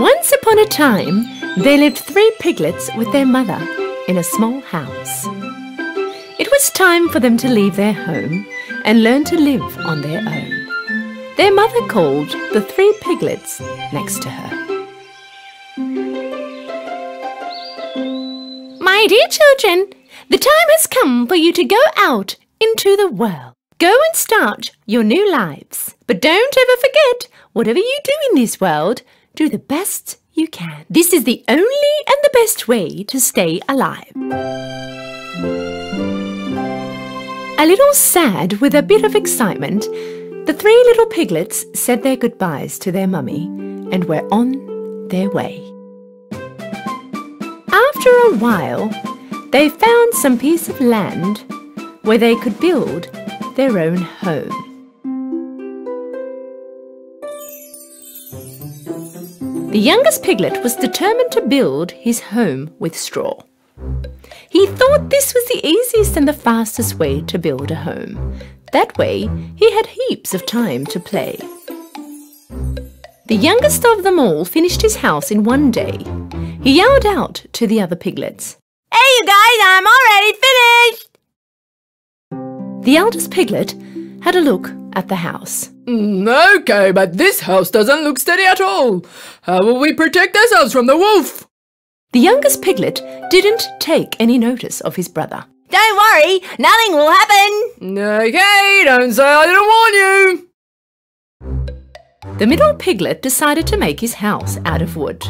Once upon a time, there lived three piglets with their mother in a small house. It was time for them to leave their home and learn to live on their own. Their mother called the three piglets next to her. My dear children, the time has come for you to go out into the world. Go and start your new lives. But don't ever forget, whatever you do in this world, do the best you can. This is the only and the best way to stay alive. A little sad with a bit of excitement, the three little piglets said their goodbyes to their mummy and were on their way. After a while, they found some piece of land where they could build their own home. The youngest piglet was determined to build his home with straw. He thought this was the easiest and the fastest way to build a home. That way, he had heaps of time to play. The youngest of them all finished his house in one day. He yelled out to the other piglets, Hey, you guys, I'm already finished! The eldest piglet had a look at the house. Mm, okay, but this house doesn't look steady at all. How will we protect ourselves from the wolf? The youngest piglet didn't take any notice of his brother. Don't worry, nothing will happen. Okay, don't say I didn't warn you. The middle piglet decided to make his house out of wood.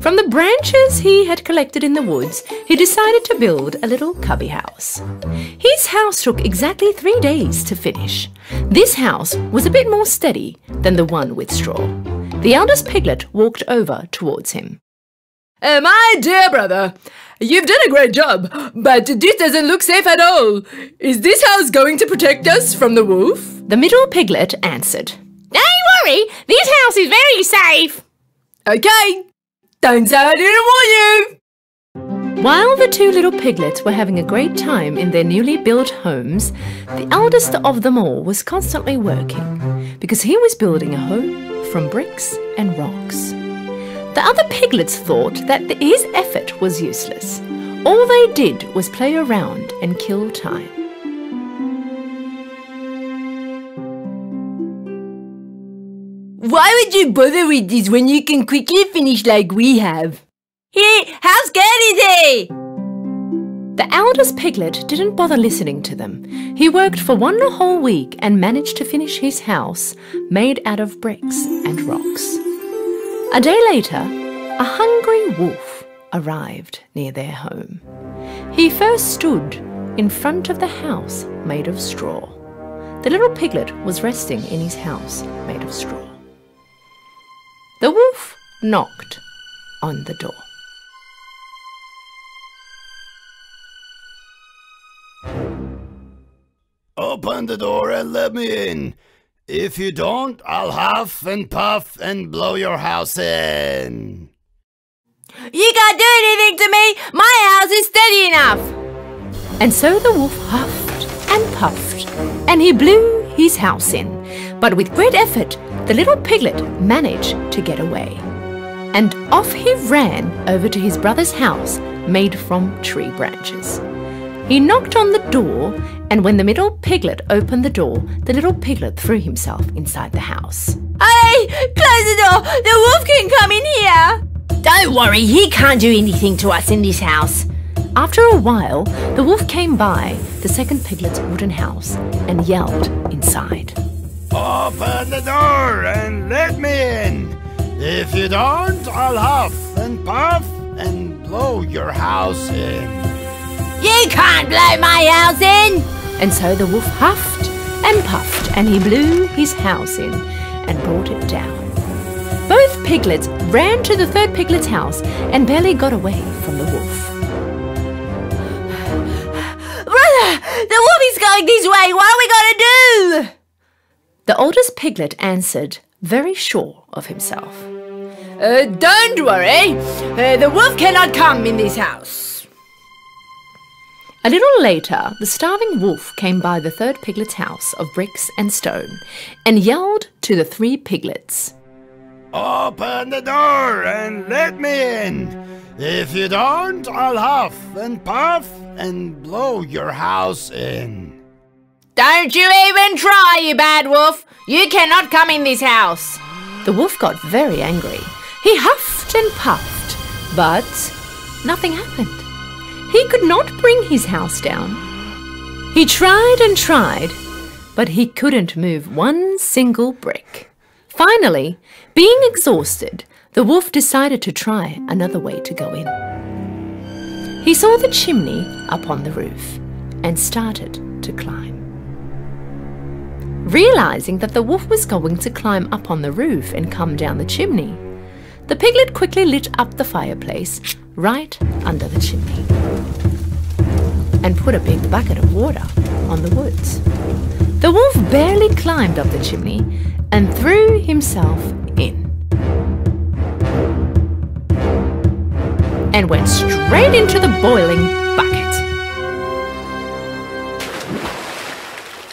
From the branches he had collected in the woods, he decided to build a little cubby house. His house took exactly three days to finish. This house was a bit more steady than the one with straw. The eldest piglet walked over towards him. Uh, my dear brother, you've done a great job, but this doesn't look safe at all. Is this house going to protect us from the wolf? The middle piglet answered. Don't worry, this house is very safe. Okay, don't say I didn't warn you! While the two little piglets were having a great time in their newly built homes, the eldest of them all was constantly working because he was building a home from bricks and rocks. The other piglets thought that his effort was useless. All they did was play around and kill time. Why would you bother with this when you can quickly finish like we have? He, how scared is he? The eldest piglet didn't bother listening to them. He worked for one whole week and managed to finish his house made out of bricks and rocks. A day later, a hungry wolf arrived near their home. He first stood in front of the house made of straw. The little piglet was resting in his house made of straw. The wolf knocked on the door. The door and let me in. If you don't, I'll huff and puff and blow your house in. You can't do anything to me! My house is steady enough! And so the wolf huffed and puffed, and he blew his house in. But with great effort, the little piglet managed to get away. And off he ran over to his brother's house made from tree branches. He knocked on the door, and when the middle piglet opened the door, the little piglet threw himself inside the house. Hey! Close the door! The wolf can come in here! Don't worry, he can't do anything to us in this house. After a while, the wolf came by the second piglet's wooden house and yelled inside. Open the door and let me in. If you don't, I'll huff and puff and blow your house in. You can't blow my house in! And so the wolf huffed and puffed and he blew his house in and brought it down. Both piglets ran to the third piglet's house and barely got away from the wolf. Brother, the wolf is going this way. What are we going to do? The oldest piglet answered, very sure of himself. Uh, don't worry, uh, the wolf cannot come in this house. A little later, the starving wolf came by the third piglet's house of bricks and stone and yelled to the three piglets. Open the door and let me in. If you don't, I'll huff and puff and blow your house in. Don't you even try, you bad wolf! You cannot come in this house! The wolf got very angry. He huffed and puffed, but nothing happened. He could not bring his house down. He tried and tried, but he couldn't move one single brick. Finally, being exhausted, the wolf decided to try another way to go in. He saw the chimney up on the roof and started to climb. Realizing that the wolf was going to climb up on the roof and come down the chimney, the piglet quickly lit up the fireplace right under the chimney and put a big bucket of water on the woods. The wolf barely climbed up the chimney and threw himself in. And went straight into the boiling bucket.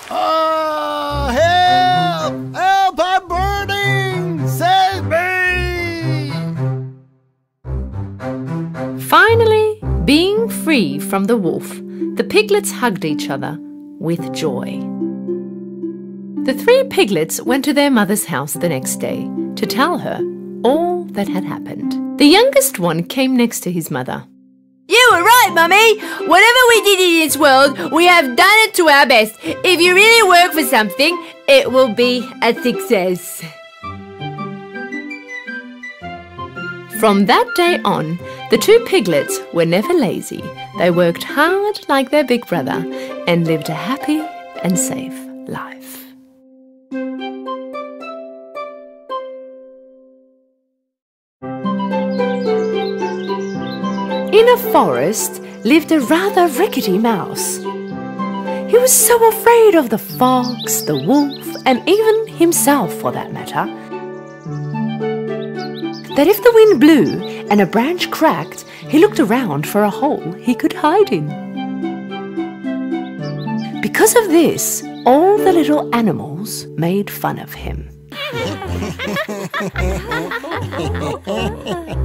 Oh, help! Help! I'm burning! Save me! Finally, being free from the wolf, the piglets hugged each other with joy. The three piglets went to their mother's house the next day to tell her all that had happened. The youngest one came next to his mother. You were right, Mummy! Whatever we did in this world, we have done it to our best. If you really work for something, it will be a success. From that day on, the two piglets were never lazy. They worked hard like their big brother and lived a happy and safe life. In a forest lived a rather rickety mouse. He was so afraid of the fox, the wolf, and even himself for that matter, that if the wind blew and a branch cracked, he looked around for a hole he could hide in. Because of this, all the little animals made fun of him.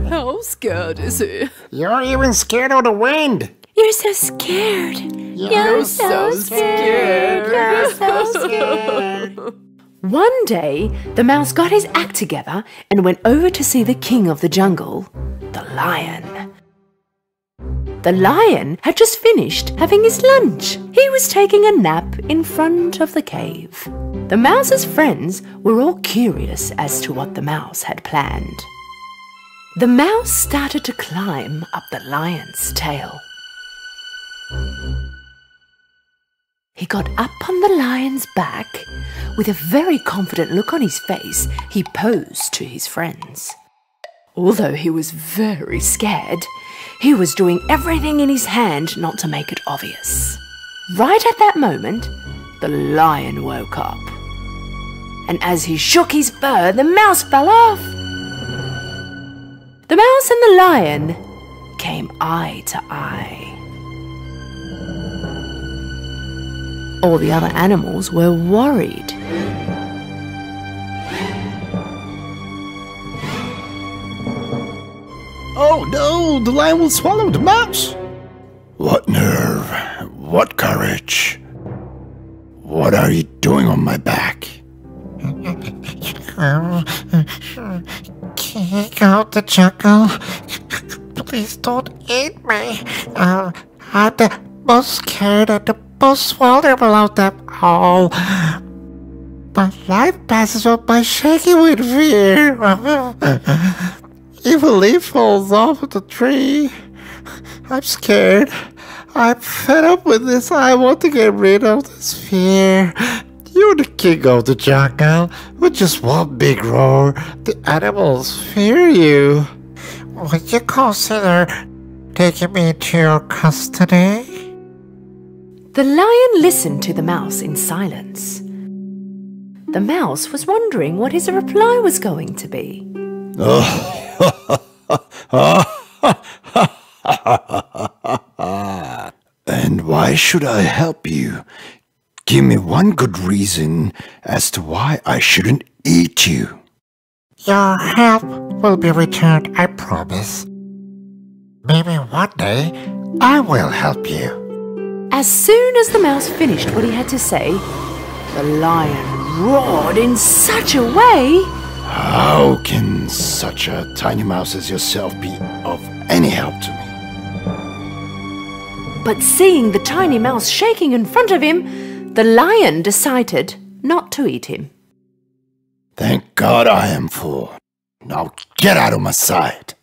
How scared is he? You're even scared of the wind. You're so scared. You're so scared. You're so scared. One day, the mouse got his act together and went over to see the king of the jungle, the lion. The lion had just finished having his lunch. He was taking a nap in front of the cave. The mouse's friends were all curious as to what the mouse had planned. The mouse started to climb up the lion's tail. He got up on the lion's back. With a very confident look on his face, he posed to his friends. Although he was very scared, he was doing everything in his hand not to make it obvious. Right at that moment, the lion woke up. And as he shook his fur, the mouse fell off. The mouse and the lion came eye to eye. All the other animals were worried. Oh no, the lion will swallow the mouse! What nerve! What courage! What are you doing on my back? King out the jungle. Please don't eat me. Uh, I'm the most scared and the most vulnerable of them all. My life passes on by shaking with fear. if a leaf falls off the tree, I'm scared. I'm fed up with this. I want to get rid of this fear. You're the king of the jungle. With just one big roar, the animals fear you. Would you consider taking me into your custody? The lion listened to the mouse in silence. The mouse was wondering what his reply was going to be. Oh, And why should I help you? Give me one good reason as to why I shouldn't eat you. Your help will be returned, I promise. Maybe one day I will help you. As soon as the mouse finished what he had to say, the lion roared in such a way. How can such a tiny mouse as yourself be of any help to me? But seeing the tiny mouse shaking in front of him, the lion decided not to eat him. Thank God I am full. Now get out of my sight.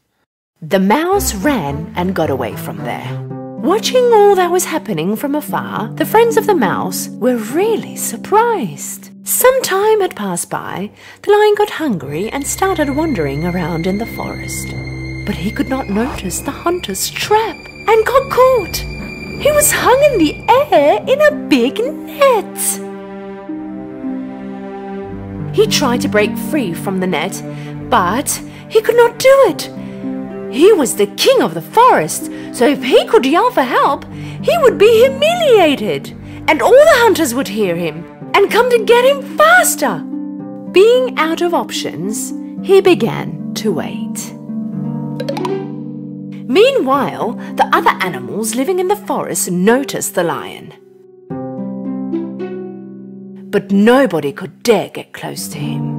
The mouse ran and got away from there. Watching all that was happening from afar, the friends of the mouse were really surprised. Some time had passed by, the lion got hungry and started wandering around in the forest. But he could not notice the hunter's trap and got caught. He was hung in the air in a big net. He tried to break free from the net, but he could not do it. He was the king of the forest, so if he could yell for help, he would be humiliated, and all the hunters would hear him and come to get him faster. Being out of options, he began to wait. Meanwhile, the other animals living in the forest noticed the lion. But nobody could dare get close to him.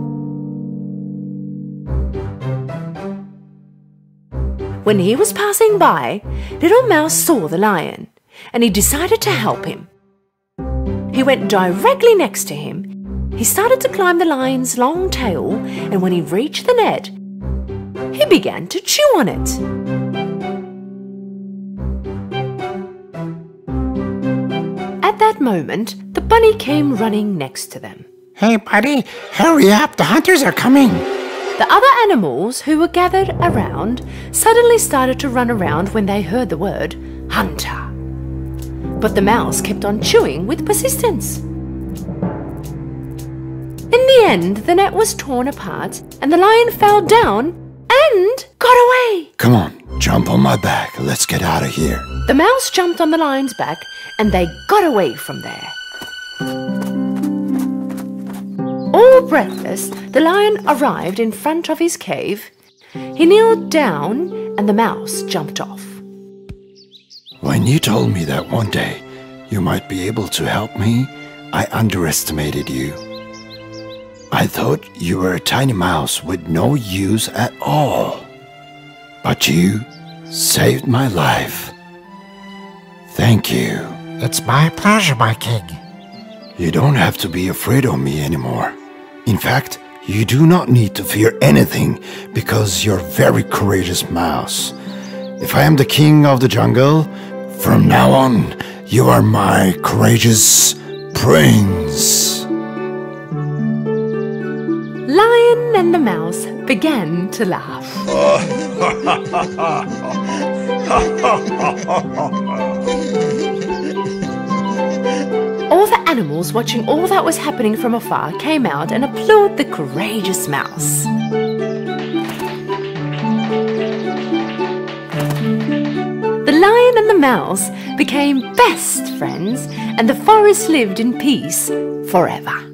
When he was passing by, Little Mouse saw the lion and he decided to help him. He went directly next to him. He started to climb the lion's long tail, and when he reached the net, he began to chew on it. At that moment, the bunny came running next to them. Hey, buddy, hurry up. The hunters are coming. The other animals who were gathered around suddenly started to run around when they heard the word hunter. But the mouse kept on chewing with persistence. In the end, the net was torn apart and the lion fell down and got away. Come on, jump on my back. Let's get out of here. The mouse jumped on the lion's back and they got away from there. All breathless, the lion arrived in front of his cave. He kneeled down and the mouse jumped off. When you told me that one day you might be able to help me, I underestimated you. I thought you were a tiny mouse with no use at all. But you saved my life. Thank you. It's my pleasure, my king. You don't have to be afraid of me anymore. In fact, you do not need to fear anything because you're a very courageous mouse. If I am the king of the jungle, from now on, you are my courageous prince. Lion and the mouse began to laugh. All the animals watching all that was happening from afar came out and applauded the courageous mouse. The lion and the mouse became best friends, and the forest lived in peace forever.